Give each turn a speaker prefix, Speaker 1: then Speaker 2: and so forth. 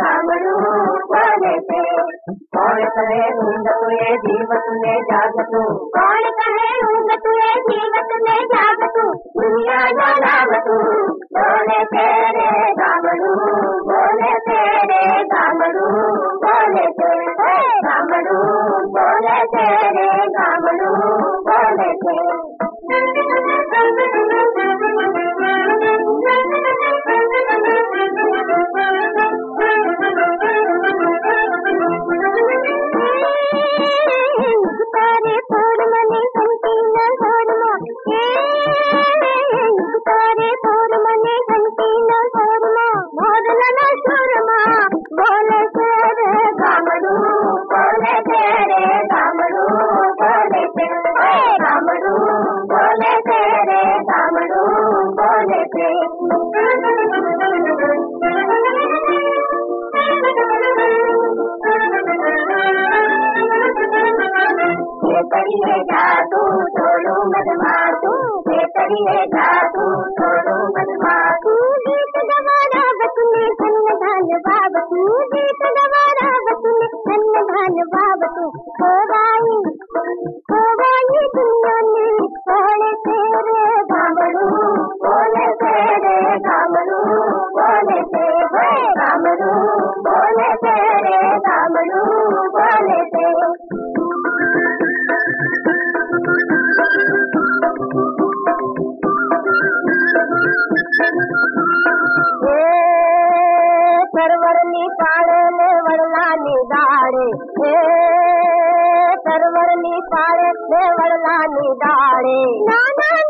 Speaker 1: गमरू कोले
Speaker 2: कौन कहे ऊंद तुए जीव तुने जाग तू
Speaker 1: कौन कहे ऊंद तुए जीव तुने जाग दुनिया जाना तू। कोले धातु छोड़ो मत मातू बेतरी है धातु छोड़ो मत मातू देत गवारा बतुने धन धान बाबतू देत गवारा बतुने धन धान बाबतू સરવરની પાળે ને વડલાની દાડે હે સરવરની પાળે ને વડલાની દાડે નાના ની મોટી